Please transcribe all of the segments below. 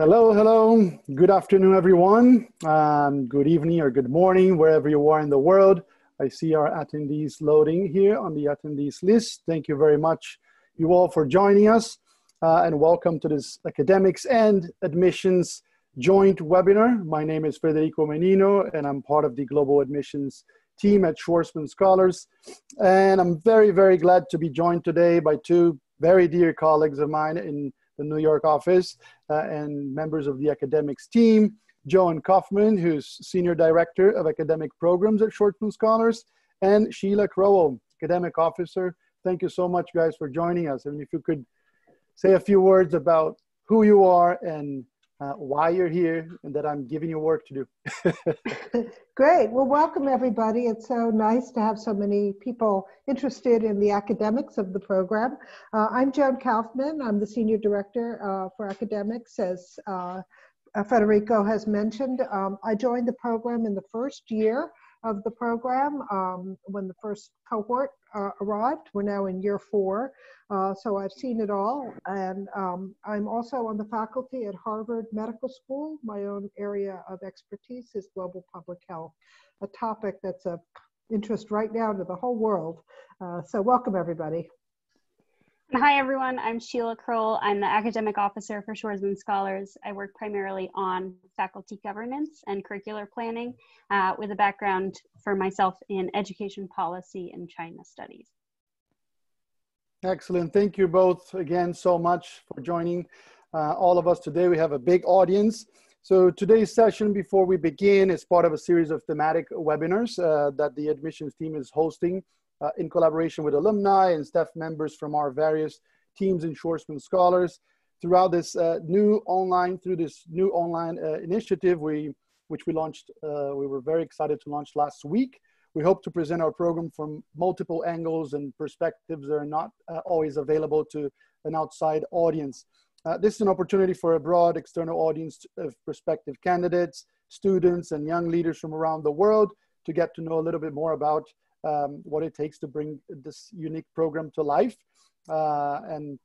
Hello, hello. Good afternoon, everyone. Um, good evening or good morning, wherever you are in the world. I see our attendees loading here on the attendees list. Thank you very much, you all, for joining us. Uh, and welcome to this academics and admissions joint webinar. My name is Federico Menino, and I'm part of the global admissions team at Schwarzman Scholars. And I'm very, very glad to be joined today by two very dear colleagues of mine in the New York office, uh, and members of the academics team. Joan Kaufman, who's Senior Director of Academic Programs at Schwarzman Scholars, and Sheila Crowell, Academic Officer. Thank you so much, guys, for joining us. And if you could say a few words about who you are and uh, why you're here and that I'm giving you work to do. Great. Well, welcome everybody. It's so nice to have so many people interested in the academics of the program. Uh, I'm Joan Kaufman. I'm the Senior Director uh, for Academics, as uh, Federico has mentioned. Um, I joined the program in the first year of the program um, when the first cohort uh, arrived. We're now in year four, uh, so I've seen it all. And um, I'm also on the faculty at Harvard Medical School. My own area of expertise is global public health, a topic that's of interest right now to the whole world. Uh, so welcome everybody. Hi, everyone. I'm Sheila Kroll. I'm the academic officer for Schwarzman Scholars. I work primarily on faculty governance and curricular planning uh, with a background for myself in education policy and China studies. Excellent. Thank you both again so much for joining uh, all of us today. We have a big audience. So today's session, before we begin, is part of a series of thematic webinars uh, that the admissions team is hosting uh, in collaboration with alumni and staff members from our various teams in Schwarzman Scholars. Throughout this uh, new online, through this new online uh, initiative, we, which we launched, uh, we were very excited to launch last week. We hope to present our program from multiple angles and perspectives that are not uh, always available to an outside audience. Uh, this is an opportunity for a broad external audience of prospective candidates, students, and young leaders from around the world to get to know a little bit more about um, what it takes to bring this unique program to life uh, and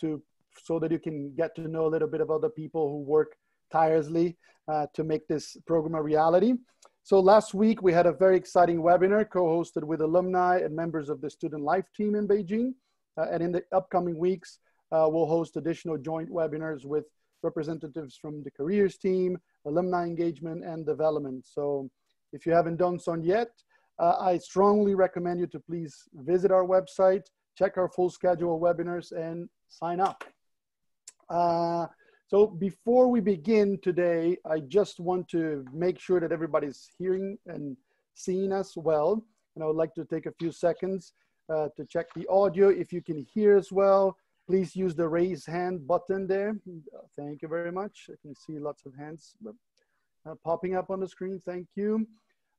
to so that you can get to know a little bit about the people who work tirelessly uh, to make this program a reality. So last week we had a very exciting webinar co-hosted with alumni and members of the Student Life team in Beijing. Uh, and in the upcoming weeks, uh, we'll host additional joint webinars with representatives from the careers team, alumni engagement and development. So if you haven't done so yet, uh, I strongly recommend you to please visit our website, check our full schedule of webinars and sign up. Uh, so before we begin today, I just want to make sure that everybody's hearing and seeing us well. And I would like to take a few seconds uh, to check the audio. If you can hear as well, please use the raise hand button there. Thank you very much. I can see lots of hands uh, popping up on the screen. Thank you.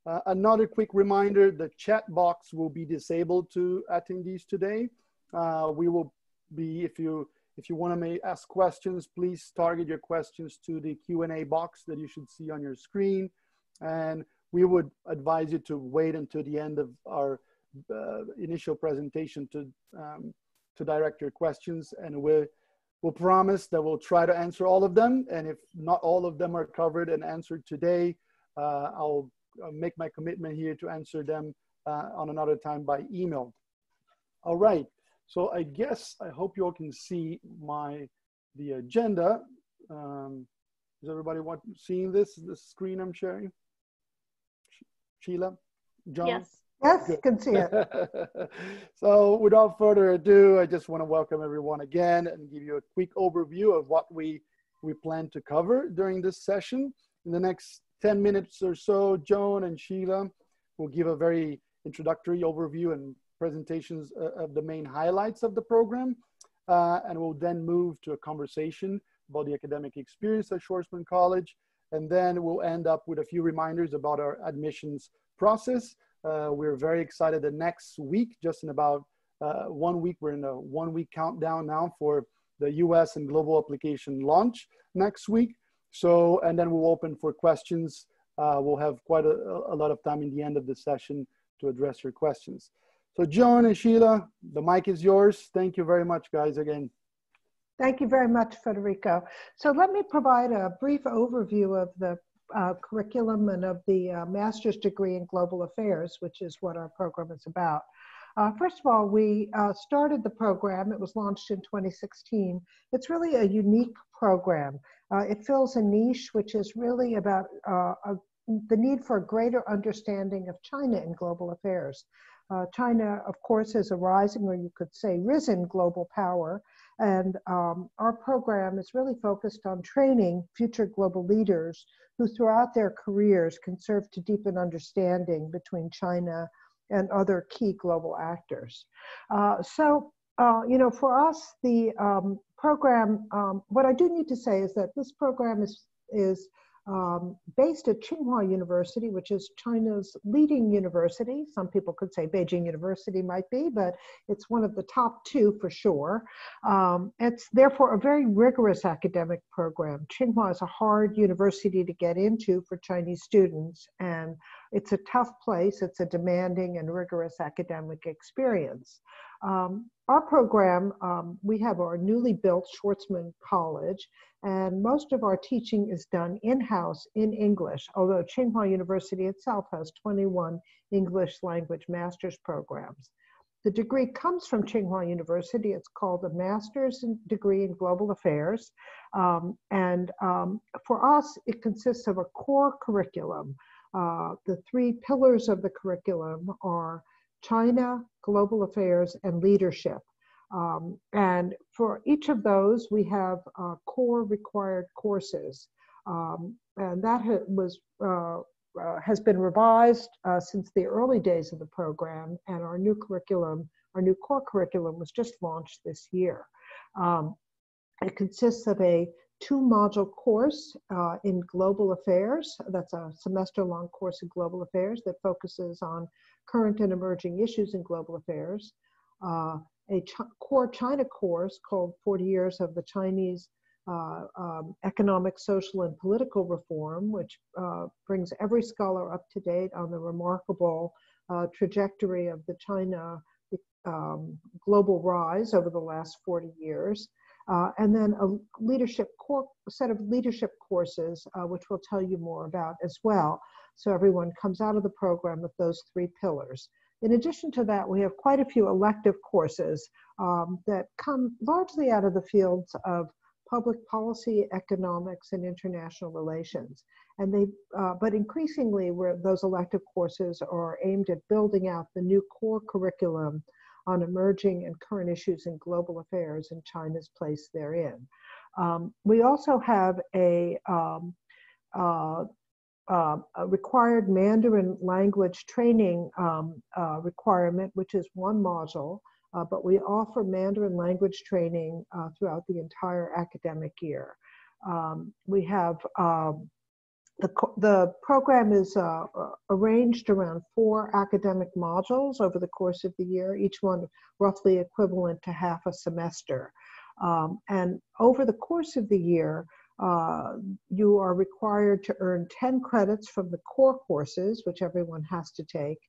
Uh, another quick reminder, the chat box will be disabled to attendees today. Uh, we will be, if you if you want to ask questions, please target your questions to the Q&A box that you should see on your screen. And we would advise you to wait until the end of our uh, initial presentation to, um, to direct your questions. And we'll, we'll promise that we'll try to answer all of them. And if not all of them are covered and answered today, uh, I'll make my commitment here to answer them uh, on another time by email. All right, so I guess, I hope you all can see my, the agenda. Um, is everybody want, seeing this, the screen I'm sharing? Sheila? Joan? Yes. Yes, Good. can see it. so without further ado, I just want to welcome everyone again and give you a quick overview of what we, we plan to cover during this session. In the next 10 minutes or so, Joan and Sheila will give a very introductory overview and presentations uh, of the main highlights of the program. Uh, and we'll then move to a conversation about the academic experience at Schwarzman College. And then we'll end up with a few reminders about our admissions process. Uh, we're very excited that next week, just in about uh, one week, we're in a one week countdown now for the US and global application launch next week. So, and then we'll open for questions. Uh, we'll have quite a, a, lot of time in the end of the session to address your questions. So Joan and Sheila, the mic is yours. Thank you very much, guys, again. Thank you very much, Federico. So let me provide a brief overview of the uh, curriculum and of the uh, master's degree in global affairs, which is what our program is about. Uh, first of all, we uh, started the program. It was launched in 2016. It's really a unique program. Uh, it fills a niche which is really about uh, a, the need for a greater understanding of China in global affairs. China, of course, is a rising, or you could say risen, global power. And um, our program is really focused on training future global leaders who, throughout their careers, can serve to deepen understanding between China and other key global actors. Uh, so, uh, you know, for us, the um, program, um, what I do need to say is that this program is, is um, based at Tsinghua University, which is China's leading university. Some people could say Beijing University might be, but it's one of the top two for sure. Um, it's therefore a very rigorous academic program. Tsinghua is a hard university to get into for Chinese students, and it's a tough place. It's a demanding and rigorous academic experience. Um, our program, um, we have our newly built Schwarzman College, and most of our teaching is done in-house in English, although Tsinghua University itself has 21 English language master's programs. The degree comes from Tsinghua University. It's called a master's degree in global affairs. Um, and um, for us, it consists of a core curriculum. Uh, the three pillars of the curriculum are China, global affairs, and leadership. Um, and for each of those, we have uh, core required courses. Um, and that ha was, uh, uh, has been revised uh, since the early days of the program, and our new curriculum, our new core curriculum was just launched this year. Um, it consists of a two module course uh, in global affairs. That's a semester long course in global affairs that focuses on current and emerging issues in global affairs. Uh, a ch core China course called 40 Years of the Chinese uh, um, Economic, Social, and Political Reform, which uh, brings every scholar up to date on the remarkable uh, trajectory of the China um, global rise over the last 40 years. Uh, and then a leadership core, set of leadership courses, uh, which we'll tell you more about as well. So everyone comes out of the program with those three pillars. In addition to that, we have quite a few elective courses um, that come largely out of the fields of public policy, economics, and international relations. And they, uh, but increasingly, where those elective courses are aimed at building out the new core curriculum on emerging and current issues in global affairs and China's place therein. Um, we also have a, um, uh, uh, a, required Mandarin language training um, uh, requirement, which is one module, uh, but we offer Mandarin language training uh, throughout the entire academic year. Um, we have um, the, the program is uh, uh, arranged around four academic modules over the course of the year, each one roughly equivalent to half a semester. Um, and over the course of the year, uh, you are required to earn 10 credits from the core courses, which everyone has to take,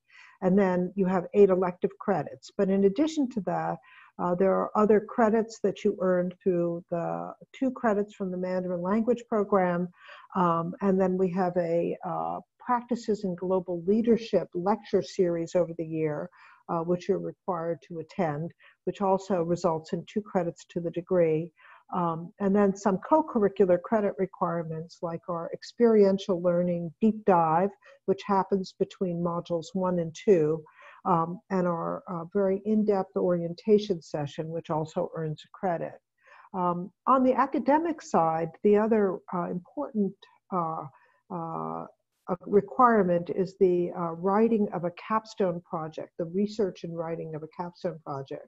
and then you have eight elective credits. But in addition to that, uh, there are other credits that you earn through the two credits from the Mandarin language program. Um, and then we have a uh, practices in global leadership lecture series over the year, uh, which you're required to attend, which also results in two credits to the degree. Um, and then some co-curricular credit requirements like our experiential learning deep dive, which happens between modules one and two, um, and our uh, very in-depth orientation session, which also earns credit. Um, on the academic side, the other uh, important uh, uh requirement is the uh, writing of a capstone project, the research and writing of a capstone project,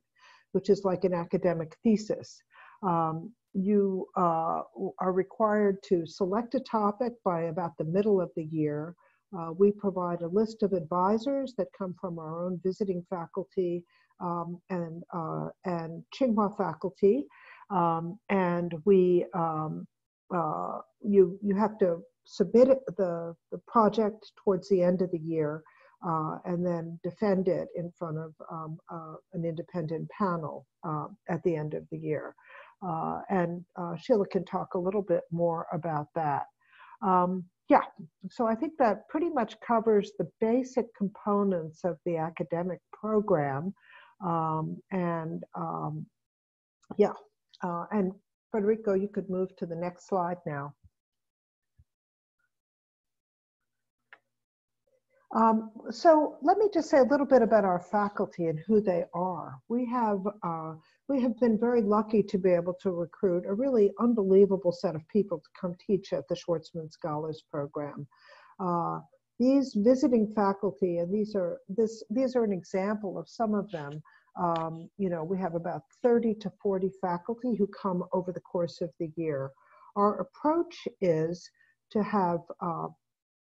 which is like an academic thesis. Um, you uh, are required to select a topic by about the middle of the year, uh, we provide a list of advisors that come from our own visiting faculty um, and, uh, and Tsinghua faculty. Um, and we, um, uh, you, you have to submit the, the project towards the end of the year uh, and then defend it in front of um, uh, an independent panel uh, at the end of the year. And Sheila can talk a little bit more about that. Um, yeah, so I think that pretty much covers the basic components of the academic program. Um, and um, yeah, uh, and Federico, you could move to the next slide now. Um, so let me just say a little bit about our faculty and who they are. We have uh, we have been very lucky to be able to recruit a really unbelievable set of people to come teach at the Schwarzman Scholars Program. Uh, these visiting faculty, and these are this these are an example of some of them. Um, you know, we have about 30 to 40 faculty who come over the course of the year. Our approach is to have, uh,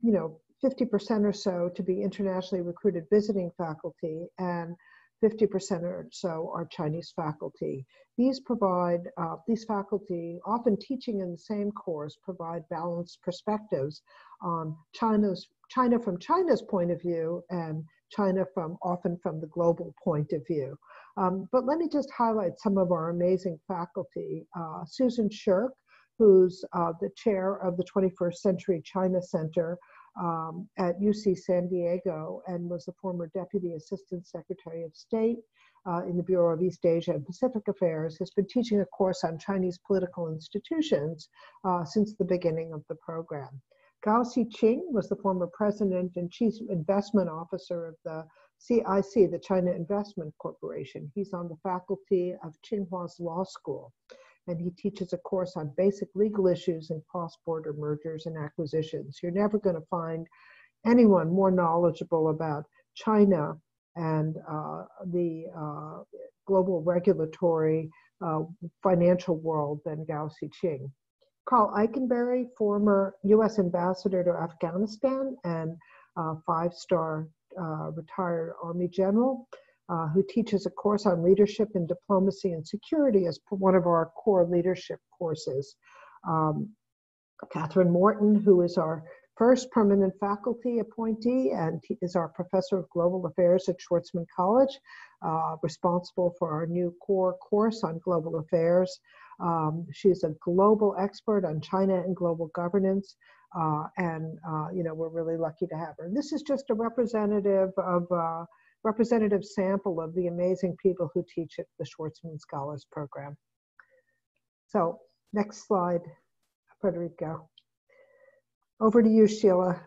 you know, 50% or so to be internationally recruited visiting faculty and 50% or so are Chinese faculty. These provide, uh, these faculty, often teaching in the same course, provide balanced perspectives on China's, China from China's point of view and China from often from the global point of view. Um, but let me just highlight some of our amazing faculty. Uh, Susan Shirk, who's uh, the chair of the 21st Century China Center, um, at UC San Diego and was the former Deputy Assistant Secretary of State uh, in the Bureau of East Asia and Pacific Affairs, has been teaching a course on Chinese political institutions uh, since the beginning of the program. Gao Xiqing was the former president and chief investment officer of the CIC, the China Investment Corporation. He's on the faculty of Tsinghua's Law School and he teaches a course on basic legal issues and cross-border mergers and acquisitions. You're never going to find anyone more knowledgeable about China and uh, the uh, global regulatory uh, financial world than Gao Xiqing. Karl Eikenberry, former U.S. ambassador to Afghanistan and uh, five-star uh, retired Army general, uh, who teaches a course on leadership and diplomacy and security as one of our core leadership courses. Um, Catherine Morton, who is our first permanent faculty appointee and is our professor of global affairs at Schwarzman College, uh, responsible for our new core course on global affairs. Um, she's a global expert on China and global governance. Uh, and, uh, you know, we're really lucky to have her. And this is just a representative of uh, representative sample of the amazing people who teach at the Schwarzman Scholars Program. So next slide, Federico. Over to you, Sheila.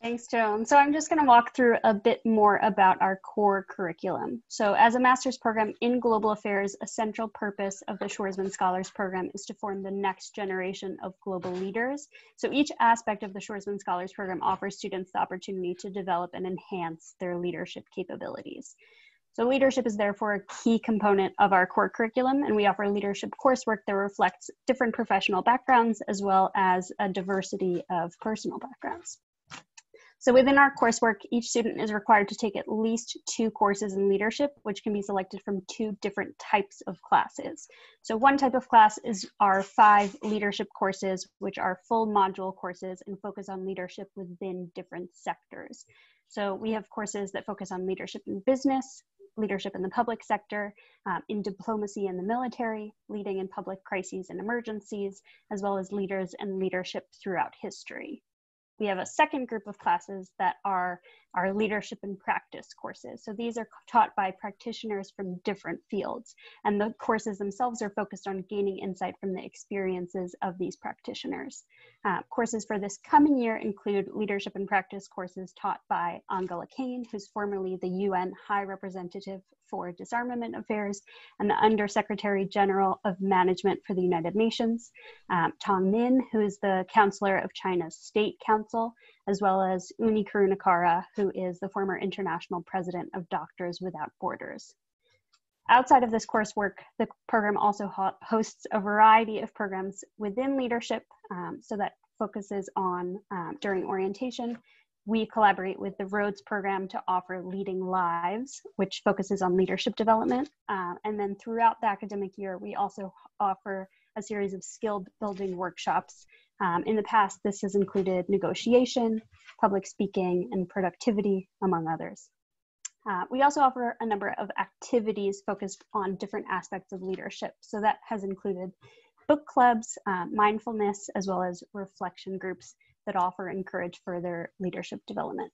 Thanks, Joan. So I'm just going to walk through a bit more about our core curriculum. So as a master's program in global affairs, a central purpose of the Schwarzman Scholars Program is to form the next generation of global leaders. So each aspect of the Schwarzman Scholars Program offers students the opportunity to develop and enhance their leadership capabilities. So leadership is therefore a key component of our core curriculum, and we offer leadership coursework that reflects different professional backgrounds as well as a diversity of personal backgrounds. So within our coursework, each student is required to take at least two courses in leadership, which can be selected from two different types of classes. So one type of class is our five leadership courses, which are full module courses and focus on leadership within different sectors. So we have courses that focus on leadership in business, leadership in the public sector, um, in diplomacy and the military, leading in public crises and emergencies, as well as leaders and leadership throughout history we have a second group of classes that are our leadership and practice courses. So these are taught by practitioners from different fields. And the courses themselves are focused on gaining insight from the experiences of these practitioners. Uh, courses for this coming year include leadership and practice courses taught by Angela Kane, who's formerly the UN High Representative for Disarmament Affairs and the Undersecretary General of Management for the United Nations, um, Tong Min, who is the counselor of China's State Council, as well as Unni Karunakara, who is the former international president of Doctors Without Borders. Outside of this coursework, the program also ho hosts a variety of programs within leadership um, so that focuses on um, during orientation we collaborate with the Rhodes program to offer Leading Lives, which focuses on leadership development. Uh, and then throughout the academic year, we also offer a series of skill building workshops. Um, in the past, this has included negotiation, public speaking, and productivity, among others. Uh, we also offer a number of activities focused on different aspects of leadership. So that has included book clubs, uh, mindfulness, as well as reflection groups that offer encourage further leadership development.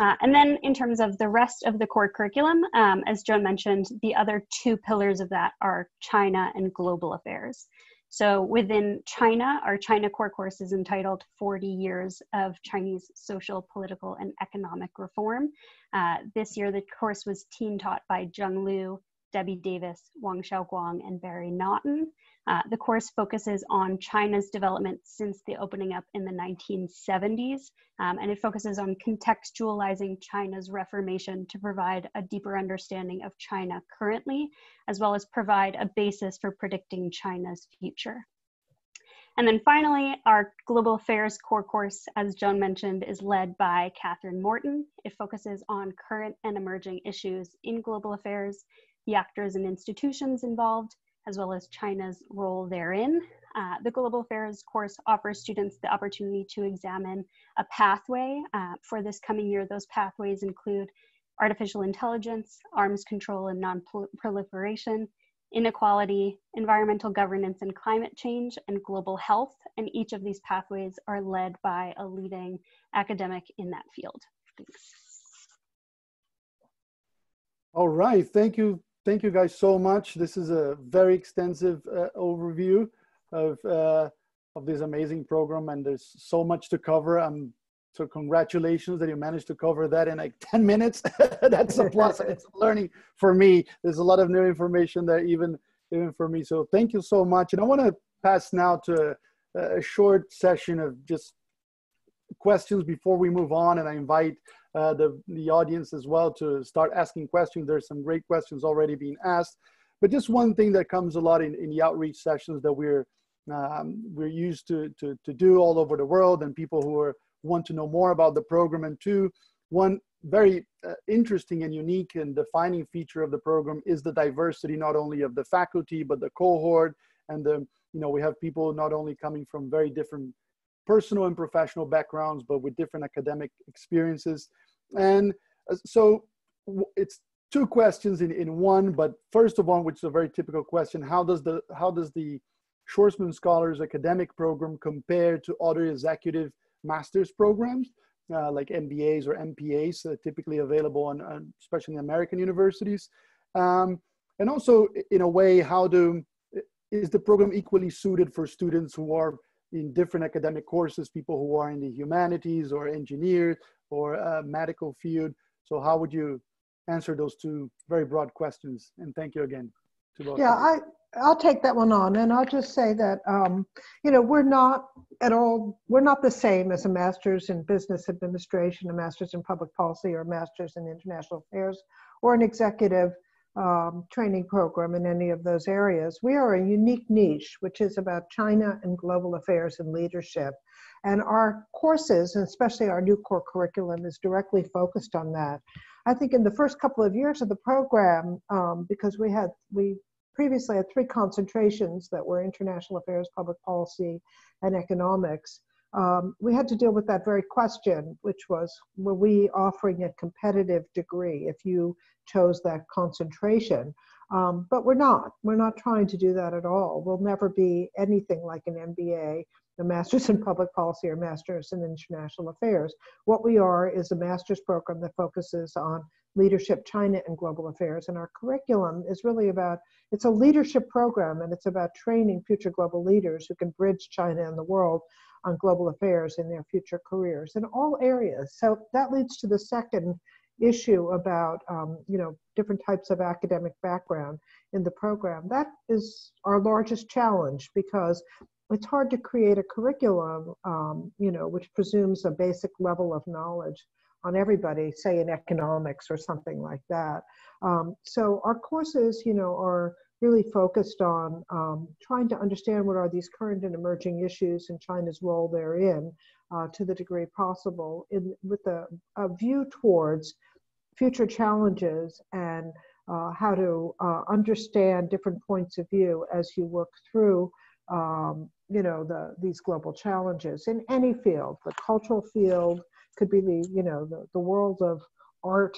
Uh, and then in terms of the rest of the core curriculum, um, as Joan mentioned, the other two pillars of that are China and global affairs. So within China, our China core course is entitled 40 Years of Chinese Social, Political, and Economic Reform. Uh, this year, the course was team taught by Zheng Lu, Debbie Davis, Wang Xiaoguang, and Barry Naughton. Uh, the course focuses on China's development since the opening up in the 1970s, um, and it focuses on contextualizing China's reformation to provide a deeper understanding of China currently, as well as provide a basis for predicting China's future. And then finally, our Global Affairs core course, as Joan mentioned, is led by Catherine Morton. It focuses on current and emerging issues in global affairs, the actors and institutions involved, as well as China's role therein. Uh, the Global Affairs course offers students the opportunity to examine a pathway. Uh, for this coming year, those pathways include artificial intelligence, arms control and non-proliferation, inequality, environmental governance and climate change, and global health. And each of these pathways are led by a leading academic in that field. Thanks. All right, thank you thank you guys so much. This is a very extensive uh, overview of, uh, of this amazing program and there's so much to cover. I'm so congratulations that you managed to cover that in like 10 minutes. That's a plus. it's learning for me. There's a lot of new information there, even, even for me. So thank you so much. And I want to pass now to a, a short session of just questions before we move on. And I invite uh, the, the audience as well to start asking questions. There's some great questions already being asked. But just one thing that comes a lot in, in the outreach sessions that we're, um, we're used to, to, to do all over the world and people who are, want to know more about the program. And two, one very uh, interesting and unique and defining feature of the program is the diversity, not only of the faculty, but the cohort and the, you know, we have people not only coming from very different personal and professional backgrounds, but with different academic experiences. And uh, so it's two questions in, in one, but first of all, which is a very typical question, how does the, how does the Schwarzman Scholars academic program compare to other executive master's programs? Uh, like MBAs or MPAs, uh, typically available on, on, especially in American universities. Um, and also, in a way, how do is the program equally suited for students who are in different academic courses, people who are in the humanities or engineers or uh, medical field. So how would you answer those two very broad questions? And thank you again to both. Yeah, I, I'll take that one on and I'll just say that, um, you know, we're not at all, we're not the same as a master's in business administration, a master's in public policy, or a master's in international affairs, or an executive um, training program in any of those areas. We are a unique niche, which is about China and global affairs and leadership. And our courses, and especially our new core curriculum, is directly focused on that. I think in the first couple of years of the program, um, because we had, we previously had three concentrations that were international affairs, public policy, and economics. Um, we had to deal with that very question, which was, were we offering a competitive degree if you chose that concentration? Um, but we're not. We're not trying to do that at all. We'll never be anything like an MBA, a Master's in Public Policy or Master's in International Affairs. What we are is a master's program that focuses on leadership, China, and global affairs. And our curriculum is really about, it's a leadership program and it's about training future global leaders who can bridge China and the world on global affairs in their future careers in all areas. So that leads to the second issue about um, you know different types of academic background in the program. That is our largest challenge because it's hard to create a curriculum um, you know which presumes a basic level of knowledge on everybody, say in economics or something like that. Um, so our courses, you know, are really focused on um, trying to understand what are these current and emerging issues and China's role therein uh, to the degree possible in, with a, a view towards future challenges and uh, how to uh, understand different points of view as you work through um, you know the, these global challenges in any field the cultural field could be the you know the, the world of art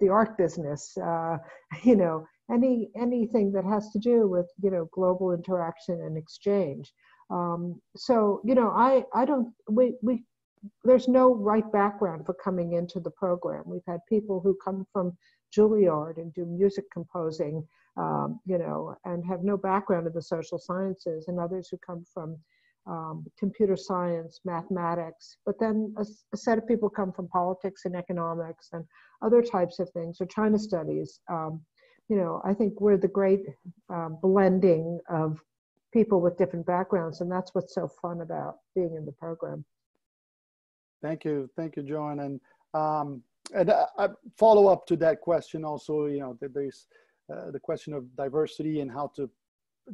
the art business, uh, you know, any anything that has to do with you know global interaction and exchange. Um, so you know, I I don't we we there's no right background for coming into the program. We've had people who come from Juilliard and do music composing, um, you know, and have no background in the social sciences, and others who come from um, computer science, mathematics, but then a, a, set of people come from politics and economics and other types of things, or China studies. Um, you know, I think we're the great um, blending of people with different backgrounds, and that's what's so fun about being in the program. Thank you, thank you, Joan, and um, and uh follow up to that question also. You know, there's uh, the question of diversity and how to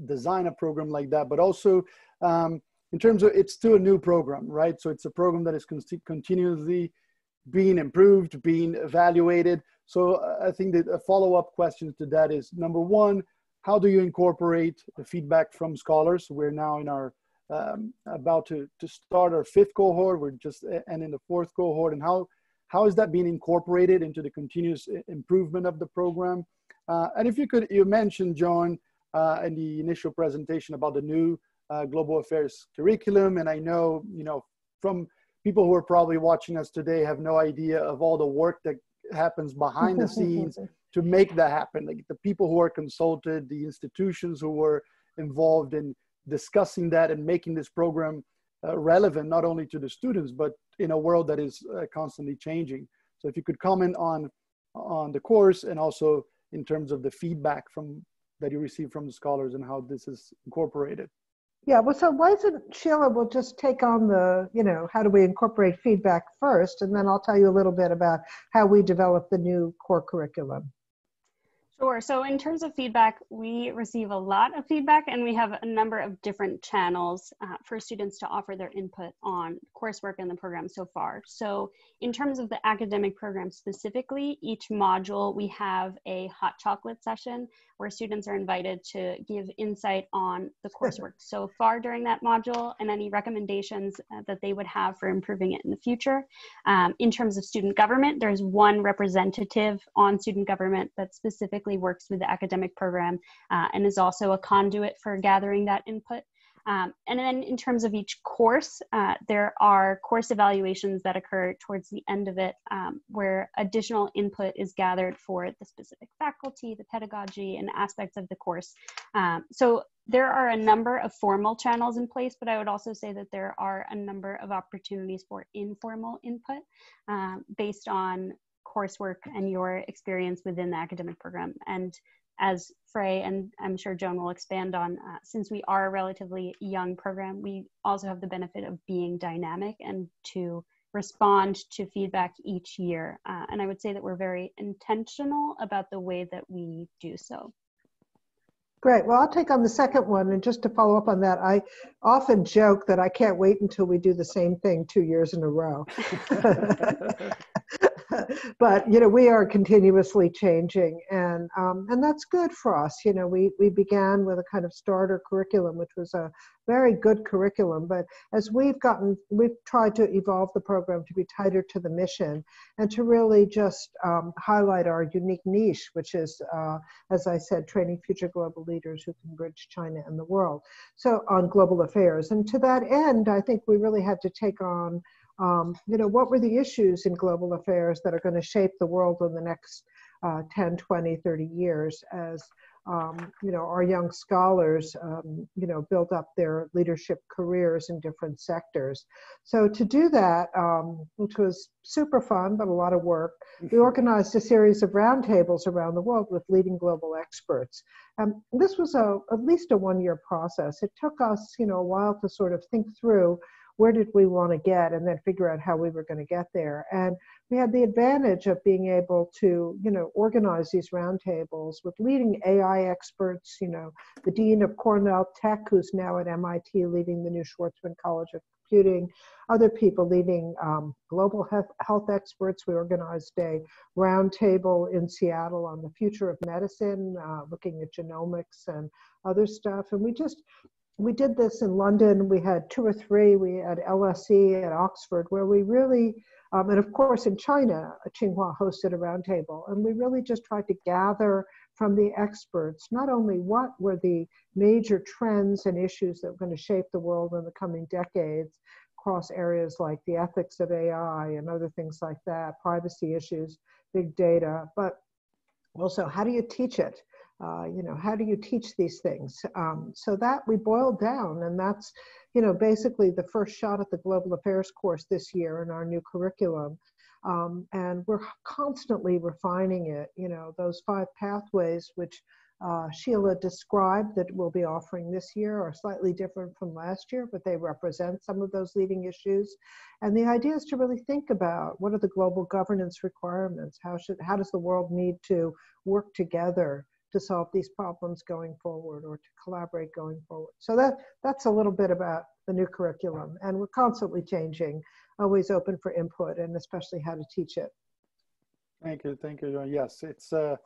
design a program like that, but also um, in terms of it's still a new program, right? So it's a program that is con continuously being improved, being evaluated. So uh, I think that a follow-up question to that is number one, how do you incorporate the feedback from scholars? We're now in our um, about to, to start our fifth cohort. We're just ending the fourth cohort, and how how is that being incorporated into the continuous improvement of the program? Uh, and if you could, you mentioned Joan uh, in the initial presentation about the new uh, global affairs curriculum, and I know you know from people who are probably watching us today have no idea of all the work that happens behind the scenes to make that happen. Like the people who are consulted, the institutions who were involved in discussing that and making this program uh, relevant not only to the students but in a world that is uh, constantly changing. So if you could comment on on the course and also in terms of the feedback from that you receive from the scholars and how this is incorporated. Yeah, well, so why isn't Sheila will just take on the, you know, how do we incorporate feedback first, and then I'll tell you a little bit about how we develop the new core curriculum. Sure. So in terms of feedback, we receive a lot of feedback and we have a number of different channels uh, for students to offer their input on coursework in the program so far. So in terms of the academic program specifically, each module we have a hot chocolate session where students are invited to give insight on the coursework so far during that module and any recommendations uh, that they would have for improving it in the future. Um, in terms of student government, there's one representative on student government that specifically works with the academic program uh, and is also a conduit for gathering that input. Um, and then in terms of each course, uh, there are course evaluations that occur towards the end of it um, where additional input is gathered for the specific faculty, the pedagogy, and aspects of the course. Um, so there are a number of formal channels in place, but I would also say that there are a number of opportunities for informal input um, based on coursework and your experience within the academic program. And as Frey and I'm sure Joan will expand on, uh, since we are a relatively young program, we also have the benefit of being dynamic and to respond to feedback each year. Uh, and I would say that we're very intentional about the way that we do so. Great. Well, I'll take on the second one. And just to follow up on that, I often joke that I can't wait until we do the same thing two years in a row. but you know we are continuously changing and um, and that's good for us. You know we we began with a kind of starter curriculum which was a very good curriculum but as we've gotten we've tried to evolve the program to be tighter to the mission and to really just um, highlight our unique niche which is uh, as i said training future global leaders who can bridge china and the world. So on global affairs. And to that end i think we really had to take on um, you know, what were the issues in global affairs that are going to shape the world in the next uh, 10, 20, 30 years as, um, you know, our young scholars, um, you know, build up their leadership careers in different sectors. So to do that, um, which was super fun, but a lot of work, we mm-hmm. organized a series of roundtables around the world with leading global experts. Um, this was a, at least a one-year process. It took us, you know, a while to sort of think through where did we want to get and then figure out how we were going to get there. And we had the advantage of being able to you know organize these roundtables with leading ai experts you know the dean of cornell tech who's now at mit leading the new schwarzman college of computing other people leading um, global health, health experts. We organized a roundtable in seattle on the future of medicine uh, looking at genomics and other stuff. And we just we did this in London. We had two or three. We had LSE at Oxford, where we really Um, and of course, in China, Tsinghua hosted a roundtable, and we really just tried to gather from the experts not only what were the major trends and issues that were going to shape the world in the coming decades across areas like the ethics of AI and other things like that, privacy issues, big data, but also how do you teach it? Uh, you know, how do you teach these things? Um, so that we boiled down, and that's, you know, basically the first shot at the global affairs course this year in our new curriculum. Um, and we're constantly refining it. You know, those five pathways, which uh, Sheila described that we'll be offering this year are slightly different from last year, but they represent some of those leading issues. And the idea is to really think about what are the global governance requirements? How, should, how does the world need to work together to solve these problems going forward or to collaborate going forward? So that, that's a little bit about the new curriculum. And we're constantly changing, always open for input, and especially how to teach it. Thank you, thank you. Yes, it's uh,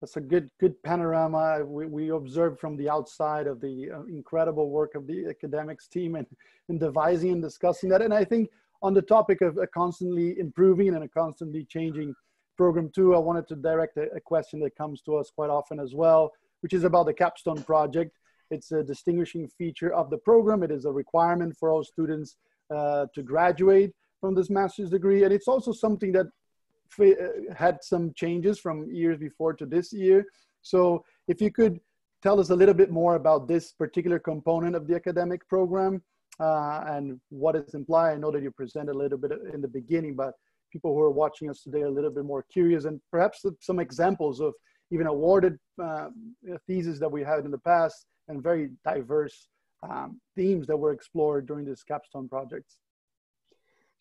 that's a good good panorama. We, we observed from the outside of the uh, incredible work of the academics team and in devising and discussing that. And I think on the topic of a constantly improving and a constantly changing program too, I wanted to direct a, a question that comes to us quite often as well, which is about the capstone project. It's a distinguishing feature of the program. It is a requirement for all students uh, to graduate from this master's degree. And it's also something that uh, had some changes from years before to this year. So if you could tell us a little bit more about this particular component of the academic program uh, and what is implied. I know that you presented a little bit in the beginning, but people who are watching us today a little bit more curious and perhaps some examples of even awarded uh, theses that we had in the past and very diverse um, themes that were explored during this capstone projects.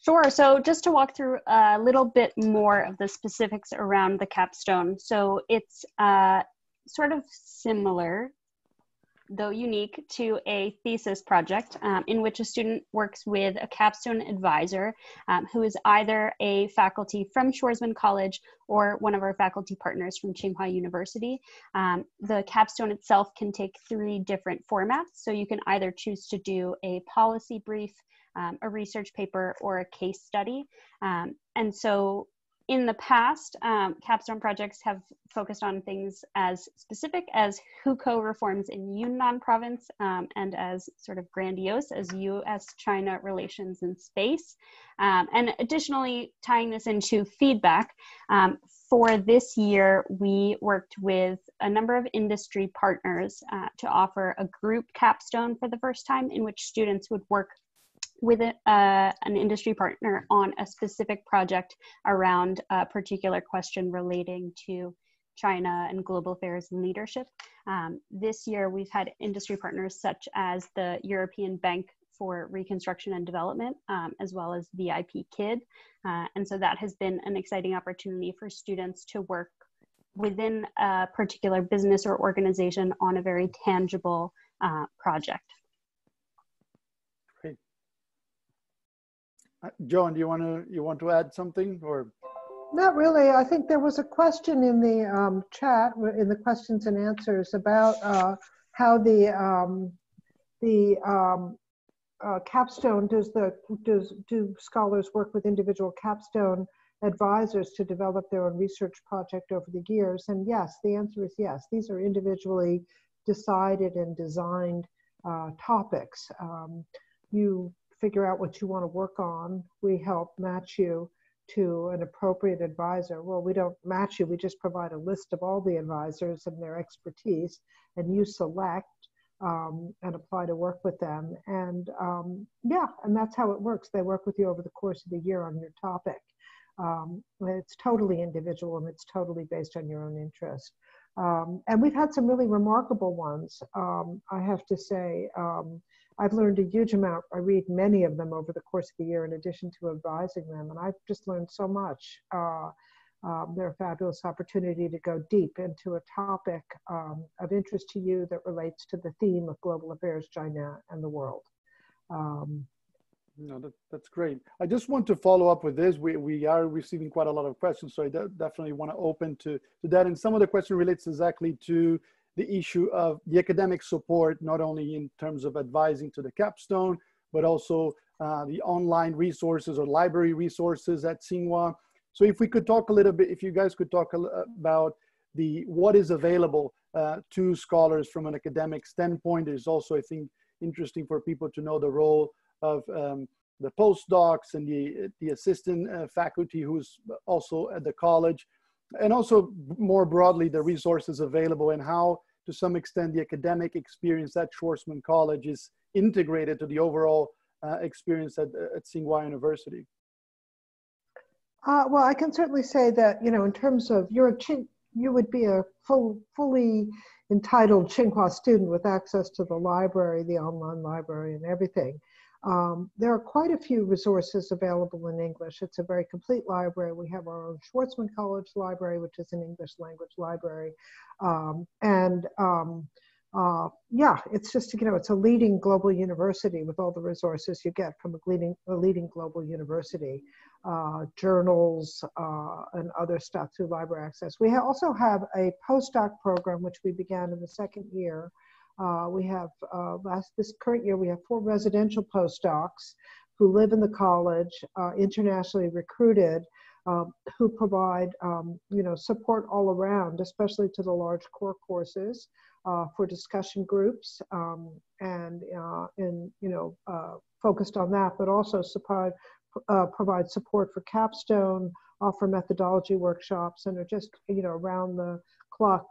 Sure. So just to walk through a little bit more of the specifics around the capstone. So it's uh, sort of similar, though unique, to a thesis project um, in which a student works with a capstone advisor um, who is either a faculty from Schwarzman College or one of our faculty partners from Tsinghua University. Um, the capstone itself can take three different formats. So you can either choose to do a policy brief, um, a research paper or a case study. Um, and so in the past, um, capstone projects have focused on things as specific as hukou reforms in Yunnan province um, and as sort of grandiose as US-China relations in space. Um, and additionally, tying this into feedback, um, for this year, we worked with a number of industry partners uh, to offer a group capstone for the first time in which students would work with a, uh, an industry partner on a specific project around a particular question relating to China and global affairs and leadership. Um, this year, we've had industry partners such as the European Bank for Reconstruction and Development, um, as well as VIP Kid. Uh, and so that has been an exciting opportunity for students to work within a particular business or organization on a very tangible uh, project. Uh, Joan, do you want to you want to add something or? Not really. I think there was a question in the um, chat in the questions and answers about uh, how the um, the um, uh, capstone does the does do scholars work with individual capstone advisors to develop their own research project over the years? And yes, the answer is yes. These are individually decided and designed uh, topics. Um, you figure out what you want to work on. We help match you to an appropriate advisor. Well, we don't match you, we just provide a list of all the advisors and their expertise, and you select um, and apply to work with them. And um, yeah, and that's how it works. They work with you over the course of the year on your topic. Um, it's totally individual and it's totally based on your own interest. Um, and we've had some really remarkable ones, um, I have to say. Um, I've learned a huge amount. I read many of them over the course of the year in addition to advising them, and I've just learned so much. Uh, um, they're a fabulous opportunity to go deep into a topic um, of interest to you that relates to the theme of global affairs, China, and the world. Um, no, that, that's great. I just want to follow up with this. We, we are receiving quite a lot of questions, so I de definitely want to open to, to that. And some of the question relates exactly to the issue of the academic support, not only in terms of advising to the capstone, but also uh, the online resources or library resources at Tsinghua. So if we could talk a little bit, if you guys could talk about the what is available uh, to scholars from an academic standpoint. It is also, I think, interesting for people to know the role of um, the postdocs and the, the assistant uh, faculty who's also at the college, and also more broadly, the resources available and how, to some extent, the academic experience at Schwarzman College is integrated to the overall uh, experience at, at Tsinghua University. Uh, well, I can certainly say that, you know, in terms of, you're a you would be a full, fully entitled Tsinghua student with access to the library, the online library, and everything. Um, there are quite a few resources available in English. It's a very complete library. We have our own Schwarzman College library, which is an English language library. Um, and um, uh, yeah, it's just, you know, it's a leading global university with all the resources you get from a leading, a leading global university uh, journals uh, and other stuff through library access. We also have a postdoc program, which we began in the second year. Uh, we have, uh, last this current year, we have four residential postdocs who live in the college, uh, internationally recruited, um, who provide, um, you know, support all around, especially to the large core courses. Uh, for discussion groups um, and, uh, and you know, uh, focused on that, but also support, uh, provide support for capstone, offer methodology workshops, and are just you know around the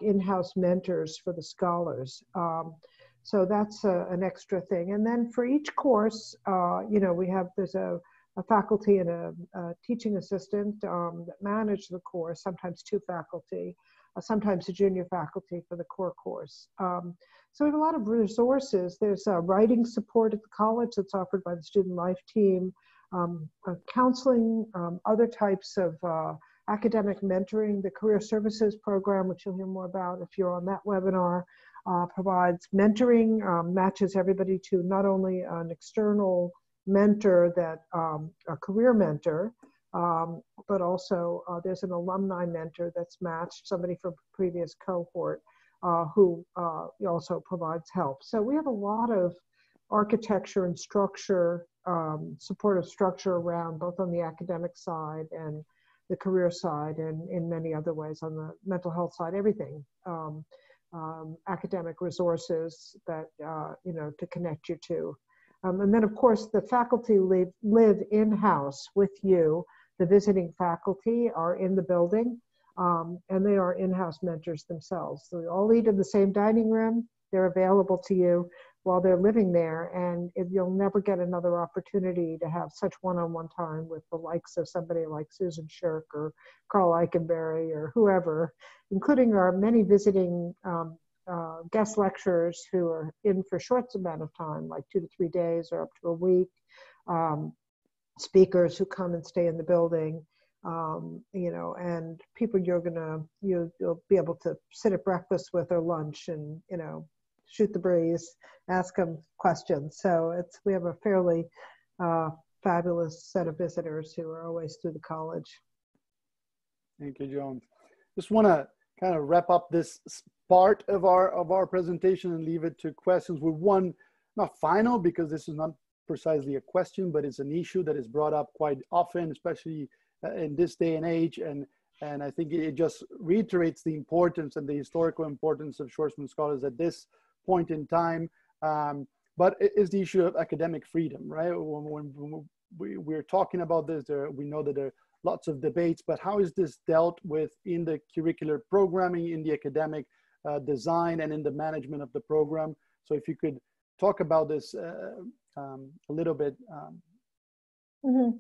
in-house mentors for the scholars. Um, so that's a, an extra thing. And then for each course, uh, you know, we have there's a, a faculty and a, a teaching assistant um, that manage the course. Sometimes two faculty, uh, sometimes a junior faculty for the core course. Um, so we have a lot of resources. There's writing support at the college that's offered by the student life team um, uh, counseling, um, other types of uh, academic mentoring. The Career Services Program, which you'll hear more about if you're on that webinar, uh, provides mentoring, um, matches everybody to not only an external mentor that um, a career mentor, um, but also uh, there's an alumni mentor that's matched, somebody from previous cohort uh, who uh, also provides help. So we have a lot of architecture and structure um, supportive structure around both on the academic side and the career side and in many other ways on the mental health side, everything. Um, um, academic resources that, uh, you know, to connect you to. Um, and then of course the faculty live, live in-house with you. The visiting faculty are in the building um, and they are in-house mentors themselves. So we all eat in the same dining room. They're available to you while they're living there and if you'll never get another opportunity to have such one-on-one time with the likes of somebody like Susan Shirk or Karl Eikenberry or whoever, including our many visiting um, uh, guest lecturers who are in for short amount of time, like two to three days or up to a week, um, speakers who come and stay in the building. Um, you know, and people you're gonna you, you'll be able to sit at breakfast with or lunch, and you know, shoot the breeze, ask them questions. So it's we have a fairly uh, fabulous set of visitors who are always through the college. Thank you, Joan. Just want to kind of wrap up this part of our of our presentation and leave it to questions with one, not final because this is not precisely a question, but it's an issue that is brought up quite often, especially uh, in this day and age. And and I think it just reiterates the importance and the historical importance of Schwarzman scholars at this point in time. Um, but it is the issue of academic freedom, right? When, when we, we're talking about this, there, we know that there are lots of debates, but how is this dealt with in the curricular programming, in the academic uh, design, and in the management of the program? So if you could talk about this uh, um, a little bit. Um. Mm -hmm.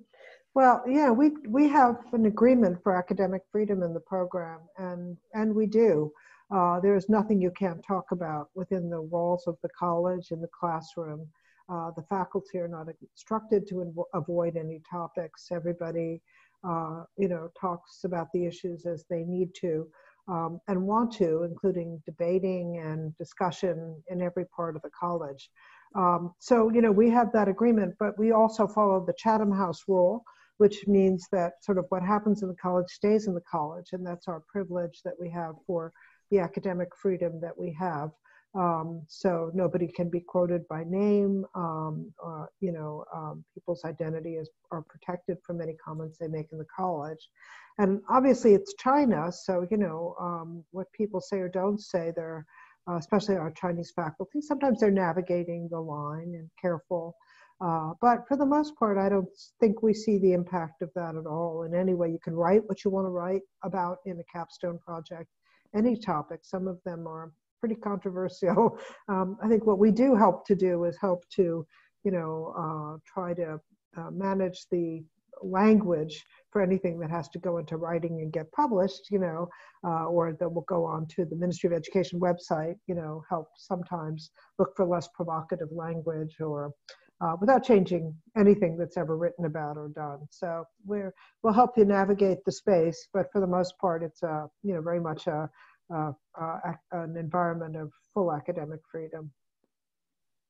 Well, yeah, we we have an agreement for academic freedom in the program, and and we do. Uh, there is nothing you can't talk about within the walls of the college in the classroom. Uh, the faculty are not instructed to avoid any topics. Everybody, uh, you know, talks about the issues as they need to um, and want to, including debating and discussion in every part of the college. Um, so, you know, we have that agreement, but we also follow the Chatham House rule, which means that sort of what happens in the college stays in the college, and that's our privilege that we have for the academic freedom that we have. Um, so nobody can be quoted by name. Um, uh, you know, um, people's identity is are protected from any comments they make in the college. And obviously, it's China, so you know um, what people say or don't say. They're uh, especially our Chinese faculty. Sometimes they're navigating the line and careful. Uh, but for the most part, I don't think we see the impact of that at all in any way. You can write what you want to write about in a capstone project, any topic. Some of them are pretty controversial. Um, I think what we do help to do is help to, you know, uh, try to uh, manage the language for anything that has to go into writing and get published, you know, uh, or that will go on to the Ministry of Education website, you know, help sometimes look for less provocative language or uh, without changing anything that's ever written about or done. So we're, we'll help you navigate the space, but for the most part, it's a, you know, very much a, a, a an environment of full academic freedom.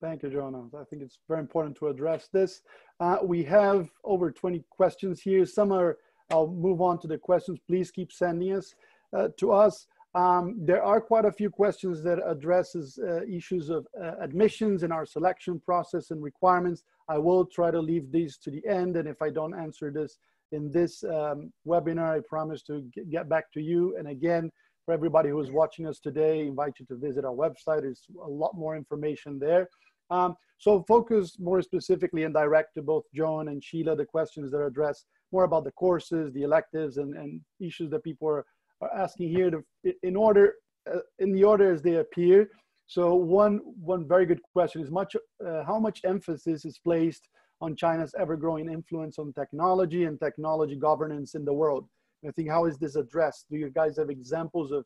Thank you, Joanna. I think it's very important to address this. Uh, we have over 20 questions here. Some are, I'll move on to the questions. Please keep sending us uh, to us. Um, there are quite a few questions that addresses uh, issues of uh, admissions in our selection process and requirements. I will try to leave these to the end. And if I don't answer this in this um, webinar, I promise to get back to you. And again, for everybody who's watching us today, I invite you to visit our website. There's a lot more information there. Um, so focus more specifically and direct to both Joan and Sheila, the questions that are addressed more about the courses, the electives, and, and issues that people are, are asking here to, in order, uh, in the order as they appear. So one, one very good question is much, uh, how much emphasis is placed on China's ever-growing influence on technology and technology governance in the world? I think how is this addressed? Do you guys have examples of